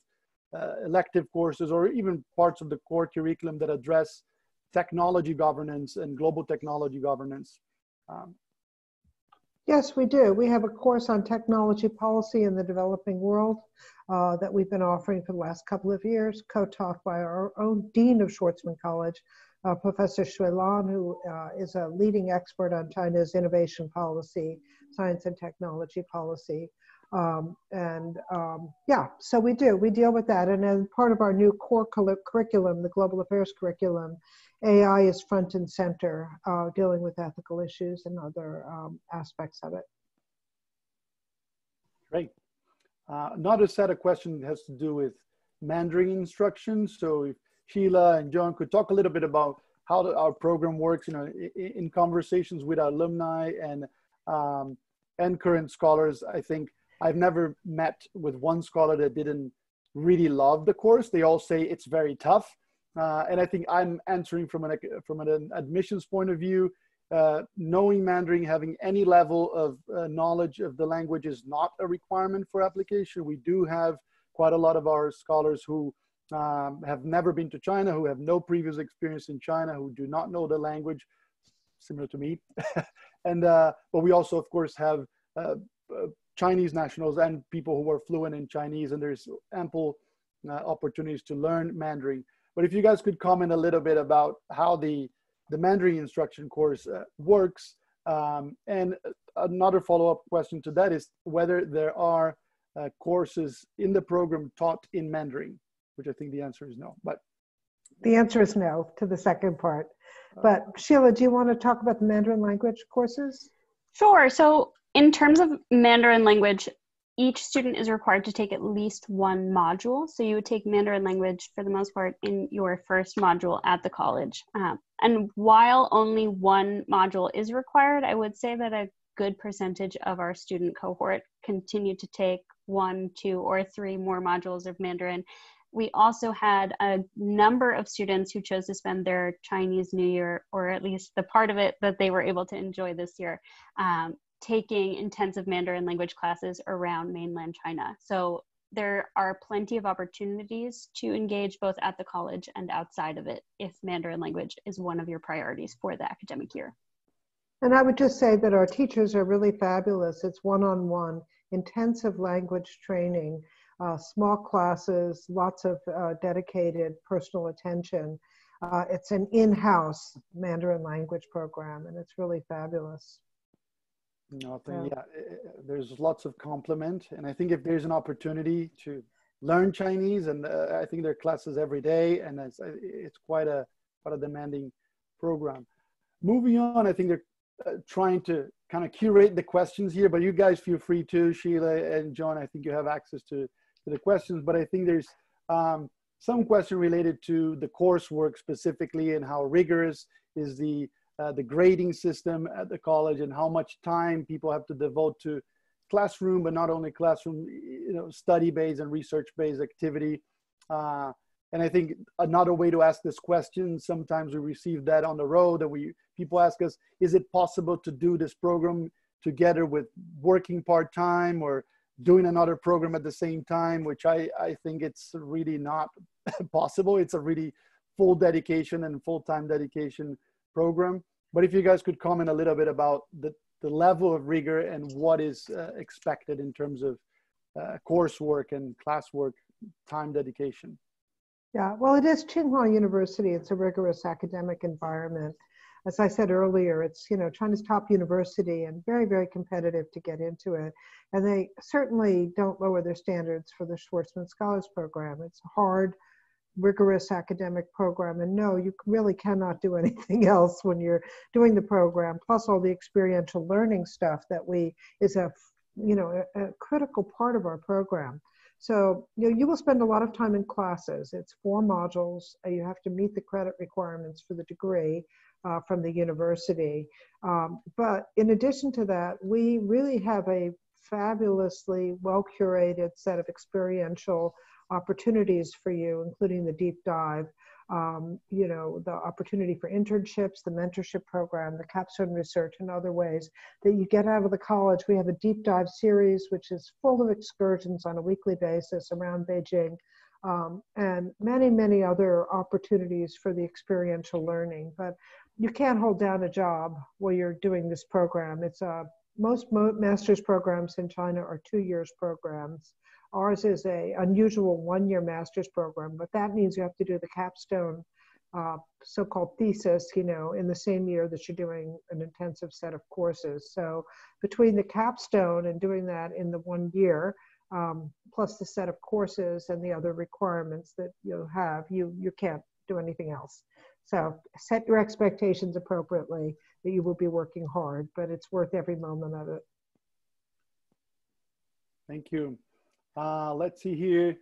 uh, elective courses or even parts of the core curriculum that address technology governance and global technology governance? Um, Yes, we do. We have a course on technology policy in the developing world uh, that we've been offering for the last couple of years, co-taught by our own Dean of Schwarzman College, uh, Professor Xue Lan, who uh, is a leading expert on China's innovation policy, science and technology policy. Um, and um, yeah, so we do. We deal with that. And as part of our new core curriculum, the global affairs curriculum, AI is front and center, uh, dealing with ethical issues and other um, aspects of it. Great. Uh, another set of questions has to do with Mandarin instruction. So if Sheila and John could talk a little bit about how our program works, you know, in, in conversations with alumni and um, and current scholars, I think I've never met with one scholar that didn't really love the course. They all say it's very tough. Uh, and I think I'm answering from an, from an admissions point of view. Uh, knowing Mandarin, having any level of uh, knowledge of the language is not a requirement for application. We do have quite a lot of our scholars who um, have never been to China, who have no previous experience in China, who do not know the language, similar to me. and uh, but we also, of course, have uh, uh, Chinese nationals and people who are fluent in Chinese, and there's ample uh, opportunities to learn Mandarin. But if you guys could comment a little bit about how the the Mandarin instruction course uh, works, um, and another follow-up question to that is whether there are uh, courses in the program taught in Mandarin, which I think the answer is no. But the answer is no to the second part. But Sheila, do you want to talk about the Mandarin language courses? Sure. So in terms of Mandarin language, each student is required to take at least one module. So you would take Mandarin language for the most part in your first module at the college. Um, and while only one module is required, I would say that a good percentage of our student cohort continue to take one, two, or three more modules of Mandarin. We also had a number of students who chose to spend their Chinese New Year, or at least the part of it that they were able to enjoy this year, um, taking intensive Mandarin language classes around mainland China. So there are plenty of opportunities to engage both at the college and outside of it if Mandarin language is one of your priorities for the academic year. And I would just say that our teachers are really fabulous. It's one on one, intensive language training, uh, small classes, lots of uh, dedicated personal attention. Uh, it's an in house Mandarin language program, and it's really fabulous. No, yeah. yeah, there's lots of compliment, and I think if there's an opportunity to learn Chinese, and uh, I think there are classes every day, and it's, it's quite a quite a demanding program. Moving on, I think they're uh, trying to kind of curate the questions here, but you guys feel free to, Sheila and John. I think you have access to, to the questions, but I think there's um, some question related to the coursework specifically and how rigorous is the uh, the grading system at the college and how much time people have to devote to classroom, but not only classroom, you know, study-based and research-based activity. Uh, and I think another way to ask this question, sometimes we receive that on the road that we people ask us, is it possible to do this program together with working part-time or doing another program at the same time, which I, I think it's really not possible. It's a really full dedication and full-time dedication program. But if you guys could comment a little bit about the, the level of rigor and what is uh, expected in terms of uh, coursework and classwork time dedication. Yeah, well, it is Tsinghua University. It's a rigorous academic environment. As I said earlier, it's you know China's top university and very very competitive to get into it. And they certainly don't lower their standards for the Schwarzman Scholars Program. It's hard, rigorous academic program, and no, you really cannot do anything else when you're doing the program. Plus all the experiential learning stuff that we is a you know a, a critical part of our program. So you know, you will spend a lot of time in classes. It's four modules. Uh, you have to meet the credit requirements for the degree uh, from the university. Um, but in addition to that, we really have a fabulously well curated set of experiential opportunities for you, including the deep dive um, you know, the opportunity for internships, the mentorship program, the capstone research, and other ways that you get out of the college. We have a deep dive series, which is full of excursions on a weekly basis around Beijing, um, and many, many other opportunities for the experiential learning. But you can't hold down a job while you're doing this program. It's a most master's programs in China are two years programs. Ours is a unusual one-year master's program, but that means you have to do the capstone uh, so-called thesis, you know, in the same year that you're doing an intensive set of courses. So between the capstone and doing that in the one year, um, plus the set of courses and the other requirements that you have, you you can't do anything else. So set your expectations appropriately that you will be working hard, but it's worth every moment of it. Thank you. Uh, let's see here.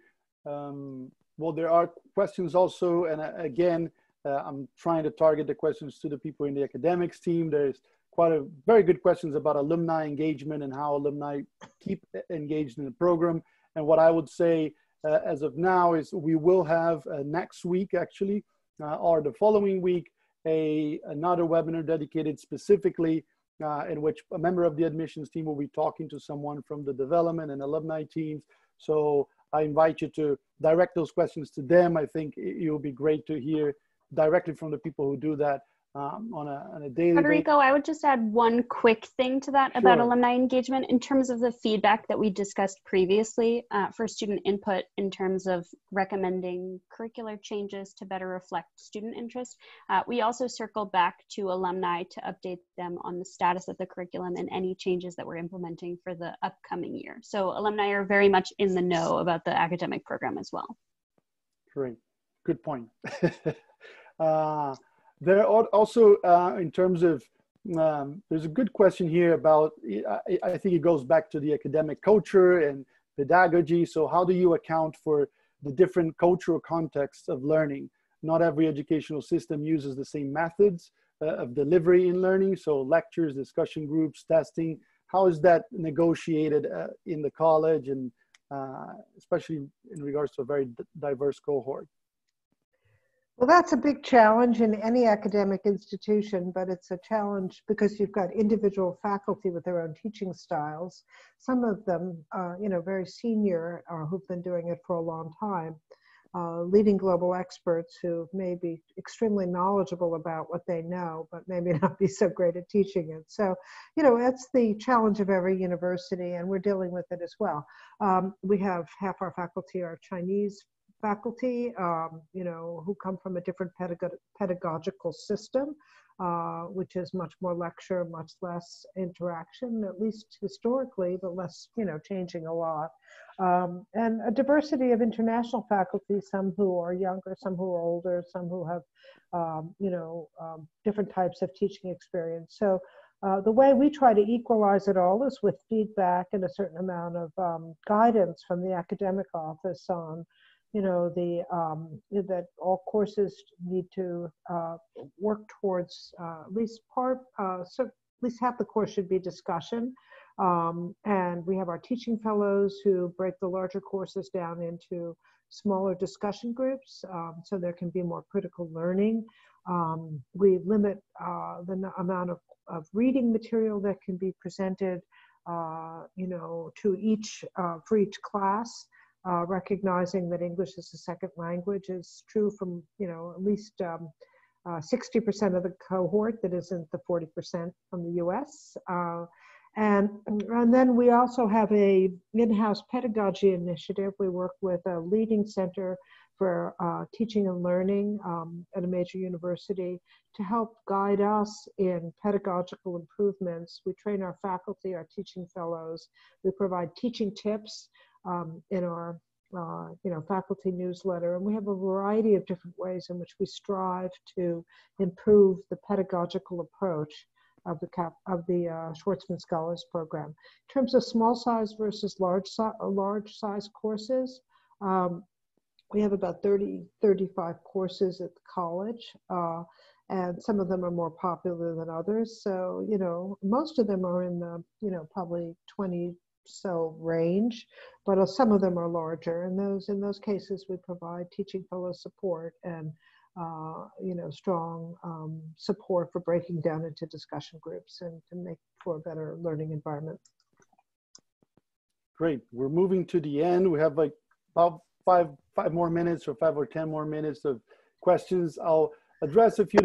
Um, well, there are questions also, and uh, again, uh, I'm trying to target the questions to the people in the academics team. There's quite a very good questions about alumni engagement and how alumni keep engaged in the program. And what I would say uh, as of now is we will have uh, next week actually, uh, or the following week, a another webinar dedicated specifically uh, in which a member of the admissions team will be talking to someone from the development and alumni teams so I invite you to direct those questions to them. I think it will be great to hear directly from the people who do that um, on, a, on a daily Federico. I would just add one quick thing to that sure. about alumni engagement in terms of the feedback that we discussed previously uh, for student input in terms of recommending curricular changes to better reflect student interest. Uh, we also circle back to alumni to update them on the status of the curriculum and any changes that we're implementing for the upcoming year. So alumni are very much in the know about the academic program as well. Great, good point. uh, there are also, uh, in terms of, um, there's a good question here about, I, I, think it goes back to the academic culture and pedagogy. So how do you account for the different cultural contexts of learning? Not every educational system uses the same methods uh, of delivery in learning. So lectures, discussion groups, testing, how is that negotiated uh, in the college and uh, especially in regards to a very diverse cohort? Well, that's a big challenge in any academic institution, but it's a challenge because you've got individual faculty with their own teaching styles. Some of them, uh, you know, very senior uh, who've been doing it for a long time, uh, leading global experts who may be extremely knowledgeable about what they know, but maybe not be so great at teaching it. So, you know, that's the challenge of every university, and we're dealing with it as well. Um, we have half our faculty are Chinese faculty, um, you know, who come from a different pedag pedagogical system, uh, which is much more lecture, much less interaction, at least historically, but less, you know, changing a lot. Um, and a diversity of international faculty, some who are younger, some who are older, some who have, um, you know, um, different types of teaching experience. So uh, the way we try to equalize it all is with feedback and a certain amount of um, guidance from the academic office on you know the um, that all courses need to uh, work towards uh, at least part uh, so at least half the course should be discussion. Um, and we have our teaching fellows who break the larger courses down into smaller discussion groups um, so there can be more critical learning. Um, we limit uh, the amount of, of reading material that can be presented uh, you know to each uh, for each class uh, recognizing that English is a second language is true from, you know, at least 60% um, uh, of the cohort that isn't the 40% from the US. Uh, and, and then we also have a in-house pedagogy initiative. We work with a leading center for uh, teaching and learning um, at a major university to help guide us in pedagogical improvements. We train our faculty, our teaching fellows. We provide teaching tips um, in our uh, you know faculty newsletter, and we have a variety of different ways in which we strive to improve the pedagogical approach of the cap of the uh, Schwarzman Scholars Program. In terms of small size versus large si large size courses, um, we have about 30 35 courses at the college. Uh, and some of them are more popular than others. So, you know, most of them are in the, you know, probably 20 so range, but uh, some of them are larger. And those in those cases, we provide teaching fellow support and uh, you know strong um, support for breaking down into discussion groups and to make for a better learning environment. Great. We're moving to the end. We have like about five five more minutes or five or ten more minutes of questions. I'll address a few.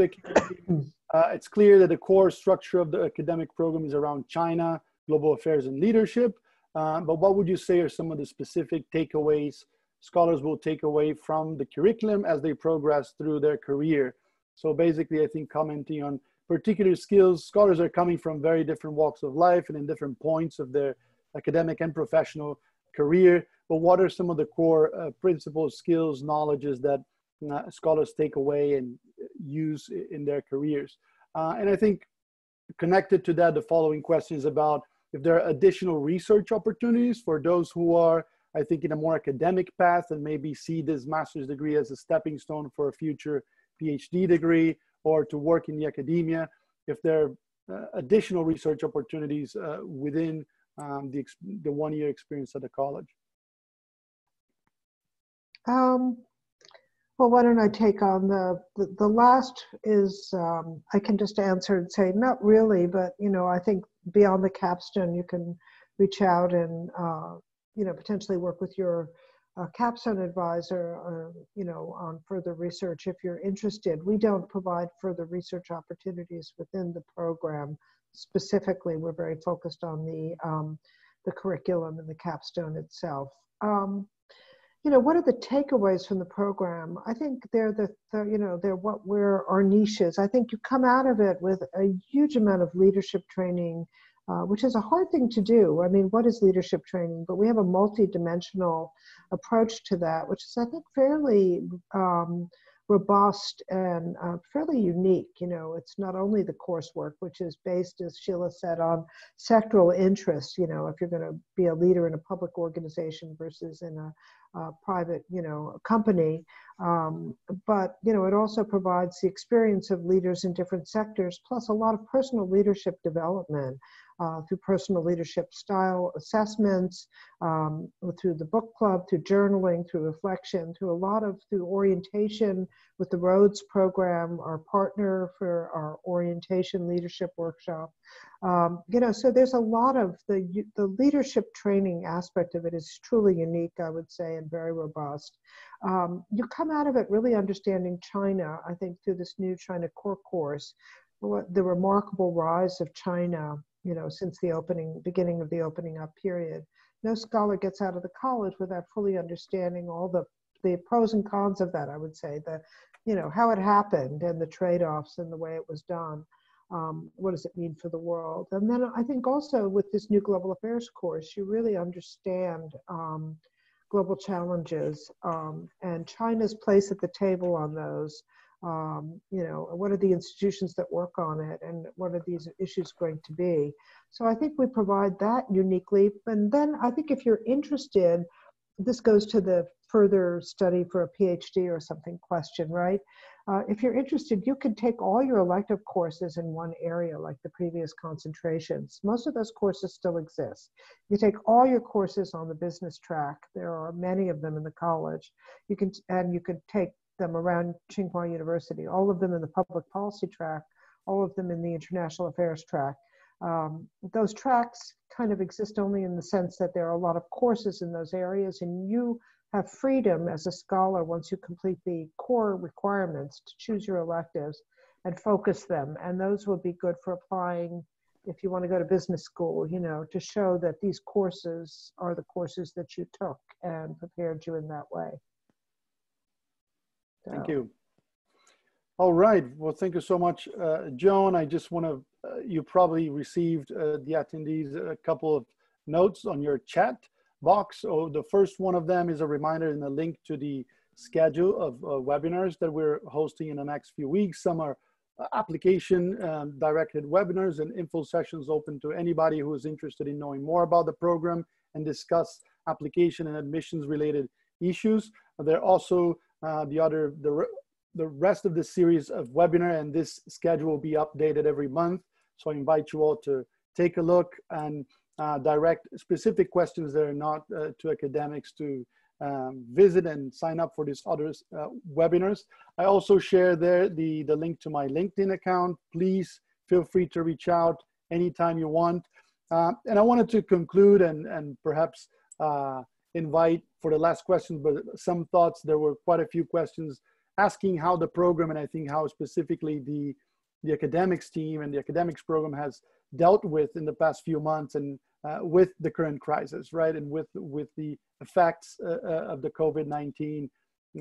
Uh, it's clear that the core structure of the academic program is around China, global affairs, and leadership. Uh, but what would you say are some of the specific takeaways scholars will take away from the curriculum as they progress through their career? So basically, I think commenting on particular skills, scholars are coming from very different walks of life and in different points of their academic and professional career. But what are some of the core uh, principles, skills, knowledges that uh, scholars take away and use in their careers? Uh, and I think connected to that, the following question is about if there are additional research opportunities for those who are, I think, in a more academic path and maybe see this master's degree as a stepping stone for a future PhD degree or to work in the academia, if there are uh, additional research opportunities uh, within um, the, the one year experience at the college? Um, well, why don't I take on the, the, the last is, um, I can just answer and say, not really, but, you know, I think beyond the capstone, you can reach out and, uh, you know, potentially work with your uh, capstone advisor, uh, you know, on further research if you're interested. We don't provide further research opportunities within the program specifically. We're very focused on the, um, the curriculum and the capstone itself. Um, you know, what are the takeaways from the program? I think they're the, the, you know, they're what we're our niches. I think you come out of it with a huge amount of leadership training, uh, which is a hard thing to do. I mean, what is leadership training? But we have a multi-dimensional approach to that, which is, I think, fairly um, robust and uh, fairly unique. You know, it's not only the coursework, which is based, as Sheila said, on sectoral interests. You know, if you're going to be a leader in a public organization versus in a private, you know, company. Um, but, you know, it also provides the experience of leaders in different sectors, plus a lot of personal leadership development uh, through personal leadership style assessments, um, through the book club, through journaling, through reflection, through a lot of, through orientation with the Rhodes program, our partner for our orientation leadership workshop. Um, you know, so there's a lot of the, the leadership training aspect of it is truly unique, I would say, and very robust. Um, you come out of it really understanding China, I think, through this new China core course, the remarkable rise of China you know, since the opening, beginning of the opening up period. No scholar gets out of the college without fully understanding all the, the pros and cons of that, I would say, the, you know, how it happened and the trade-offs and the way it was done. Um, what does it mean for the world? And then I think also with this new global affairs course, you really understand um, global challenges um, and China's place at the table on those. Um, you know, what are the institutions that work on it and what are these issues going to be? So I think we provide that uniquely. And then I think if you're interested, this goes to the further study for a PhD or something question, right? Uh, if you're interested, you can take all your elective courses in one area, like the previous concentrations. Most of those courses still exist. You take all your courses on the business track. There are many of them in the college. You can, and you can take them around Tsinghua University, all of them in the public policy track, all of them in the international affairs track. Um, those tracks kind of exist only in the sense that there are a lot of courses in those areas, and you have freedom as a scholar once you complete the core requirements to choose your electives and focus them. And those will be good for applying if you want to go to business school, you know, to show that these courses are the courses that you took and prepared you in that way. Thank you. All right. Well, thank you so much, uh, Joan. I just want to, uh, you probably received uh, the attendees a couple of notes on your chat box. So the first one of them is a reminder and a link to the schedule of uh, webinars that we're hosting in the next few weeks. Some are uh, application um, directed webinars and info sessions open to anybody who is interested in knowing more about the program and discuss application and admissions related issues. There are also uh, the other, the, the rest of the series of webinar and this schedule will be updated every month. So I invite you all to take a look and uh, direct specific questions that are not uh, to academics to um, visit and sign up for these other uh, webinars. I also share there the, the link to my LinkedIn account. Please feel free to reach out anytime you want. Uh, and I wanted to conclude and, and perhaps uh, invite for the last questions, but some thoughts. There were quite a few questions asking how the program and I think how specifically the, the academics team and the academics program has dealt with in the past few months and uh, with the current crisis, right? And with, with the effects uh, uh of the COVID-19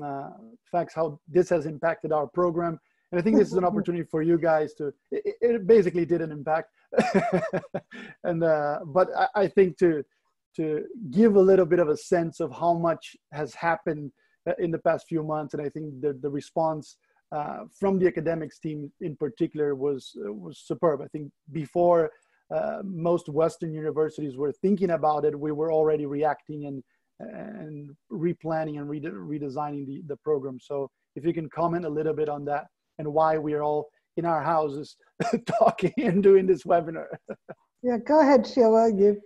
uh, facts, how this has impacted our program. And I think this is an opportunity for you guys to, it, it basically did an impact. and, uh, but I, I, think to, to give a little bit of a sense of how much has happened uh, in the past few months. And I think the, the response uh, from the academics team in particular was uh, was superb. I think before uh, most Western universities were thinking about it, we were already reacting and and replanning and redesigning the, the program. So if you can comment a little bit on that and why we are all in our houses talking and doing this webinar. yeah, go ahead, Sheila. You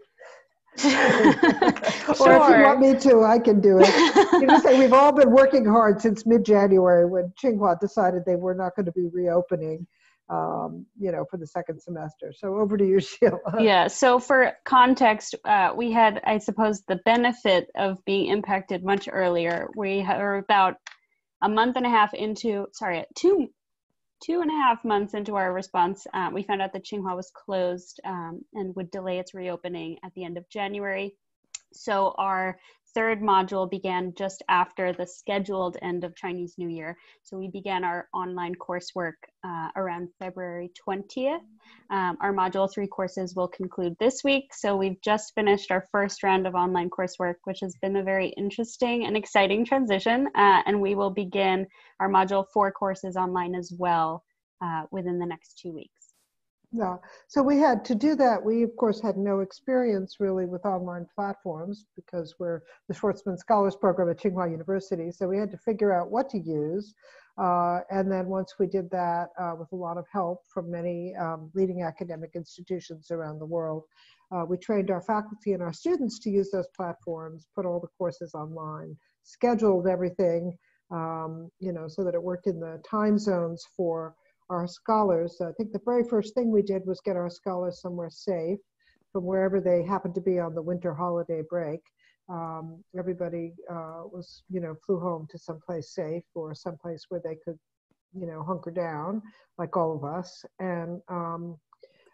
sure. or if you want me to, I can do it. you know, say we've all been working hard since mid-January when Tsinghua decided they were not going to be reopening. Um, you know, for the second semester. So over to you, Sheila. Yeah. So for context, uh, we had, I suppose, the benefit of being impacted much earlier. We are about a month and a half into, sorry, two two and a half months into our response, uh, we found out that Tsinghua was closed um, and would delay its reopening at the end of January. So our third module began just after the scheduled end of Chinese New Year. So we began our online coursework uh, around February 20th. Um, our module three courses will conclude this week. So we've just finished our first round of online coursework, which has been a very interesting and exciting transition. Uh, and we will begin our module four courses online as well uh, within the next two weeks. Yeah, so we had to do that. We, of course, had no experience really with online platforms because we're the Schwarzman Scholars Program at Tsinghua University. So we had to figure out what to use. Uh, and then once we did that uh, with a lot of help from many um, leading academic institutions around the world, uh, we trained our faculty and our students to use those platforms, put all the courses online, scheduled everything, um, you know, so that it worked in the time zones for our scholars. I think the very first thing we did was get our scholars somewhere safe from wherever they happened to be on the winter holiday break. Um, everybody uh, was, you know, flew home to someplace safe or someplace where they could, you know, hunker down, like all of us. And um,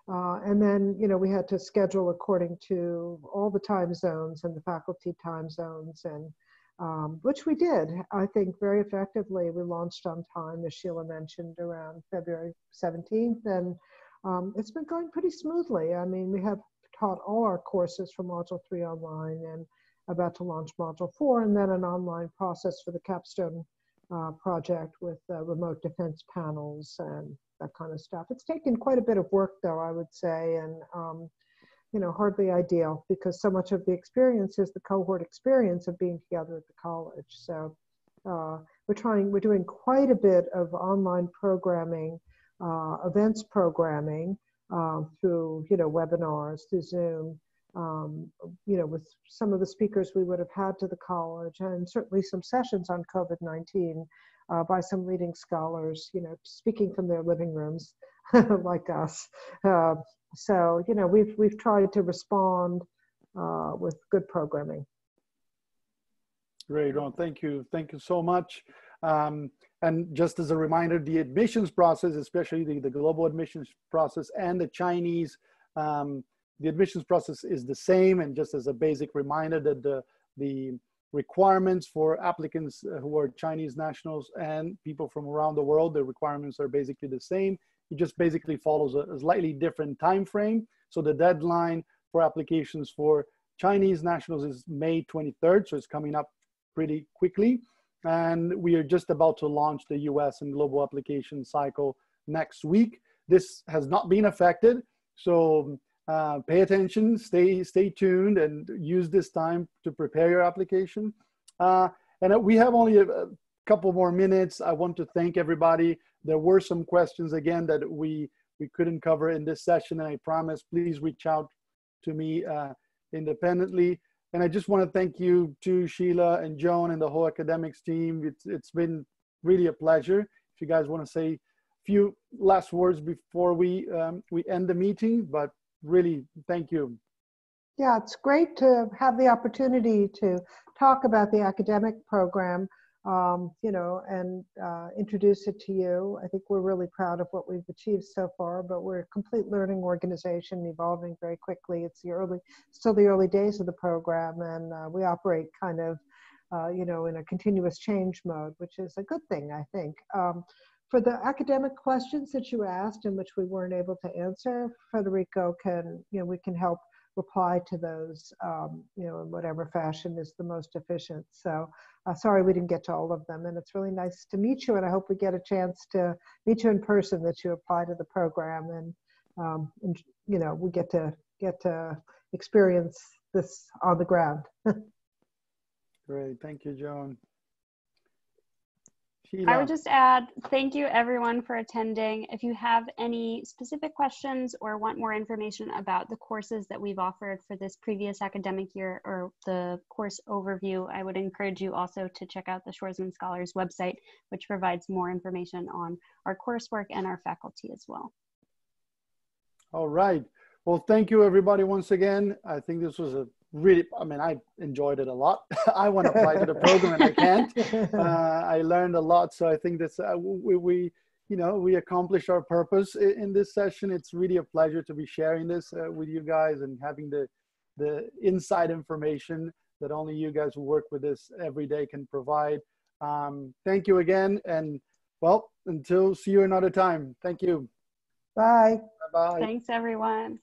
uh, and then, you know, we had to schedule according to all the time zones and the faculty time zones and um, which we did, I think, very effectively. We launched on time, as Sheila mentioned, around February 17th, and um, it's been going pretty smoothly. I mean, we have taught all our courses for Module 3 online and about to launch Module 4, and then an online process for the capstone uh, project with uh, remote defense panels and that kind of stuff. It's taken quite a bit of work, though, I would say, and um, you know, hardly ideal because so much of the experience is the cohort experience of being together at the college. So uh, we're trying, we're doing quite a bit of online programming, uh, events programming um, through, you know, webinars, through Zoom, um, you know, with some of the speakers we would have had to the college and certainly some sessions on COVID-19 uh, by some leading scholars, you know, speaking from their living rooms like us. Uh, so, you know, we've, we've tried to respond uh, with good programming. Great, Ron, thank you. Thank you so much. Um, and just as a reminder, the admissions process, especially the, the global admissions process and the Chinese, um, the admissions process is the same. And just as a basic reminder that the, the requirements for applicants who are Chinese nationals and people from around the world, the requirements are basically the same. It just basically follows a, a slightly different time frame. So the deadline for applications for Chinese nationals is May 23rd, so it's coming up pretty quickly. And we are just about to launch the US and global application cycle next week. This has not been affected, so uh, pay attention, stay, stay tuned, and use this time to prepare your application. Uh, and we have only a, couple more minutes. I want to thank everybody there were some questions again that we we couldn't cover in this session, and I promise please reach out to me uh, independently. And I just want to thank you to Sheila and Joan and the whole academics team. It's it's been really a pleasure. If you guys want to say a few last words before we um, we end the meeting, but really thank you. Yeah, it's great to have the opportunity to talk about the academic program um, you know, and uh, introduce it to you. I think we're really proud of what we've achieved so far, but we're a complete learning organization evolving very quickly. It's the early, still the early days of the program, and uh, we operate kind of, uh, you know, in a continuous change mode, which is a good thing, I think. Um, for the academic questions that you asked and which we weren't able to answer, Federico can, you know, we can help reply to those, um, you know, in whatever fashion is the most efficient. So uh, sorry we didn't get to all of them. And it's really nice to meet you. And I hope we get a chance to meet you in person that you apply to the program. And, um, and you know, we get to get to experience this on the ground. Great. Thank you, Joan. Sheila. I would just add thank you everyone for attending. If you have any specific questions or want more information about the courses that we've offered for this previous academic year or the course overview, I would encourage you also to check out the Schwarzman Scholars website, which provides more information on our coursework and our faculty as well. All right. Well, thank you everybody once again. I think this was a really, I mean, I enjoyed it a lot. I want to apply to the program and I can't. Uh, I learned a lot. So I think this, uh, we, we, you know, we accomplished our purpose in, in, this session. It's really a pleasure to be sharing this uh, with you guys and having the, the inside information that only you guys who work with this every day can provide. Um, thank you again. And well, until see you another time. Thank you. Bye. Bye. Thanks everyone.